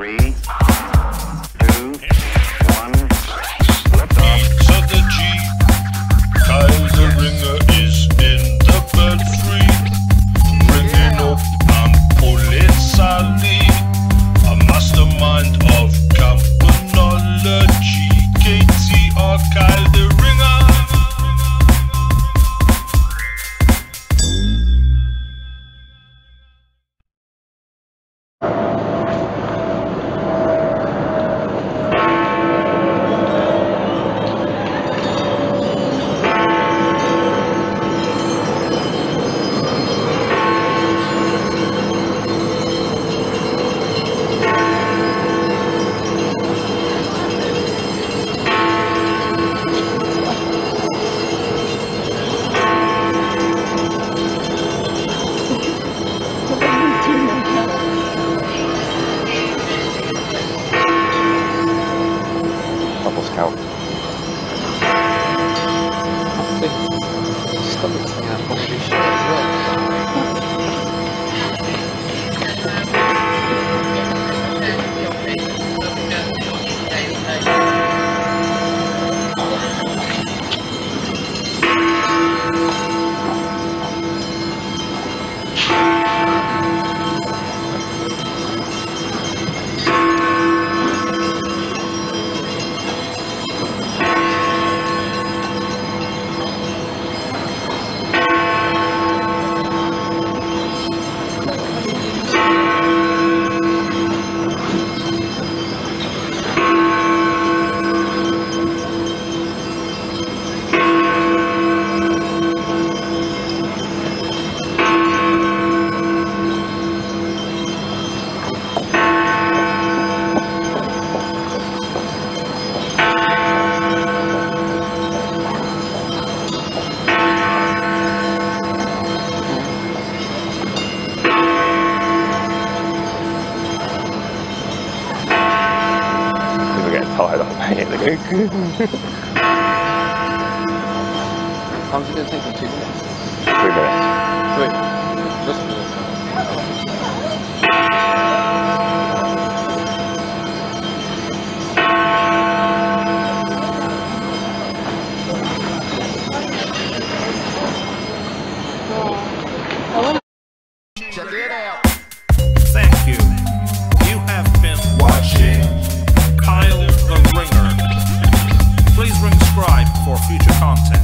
Three, two, accomplished 騒いだことないんだけど感じでテンションついてないついてないはいどうしてじゃあ出なよ for future content.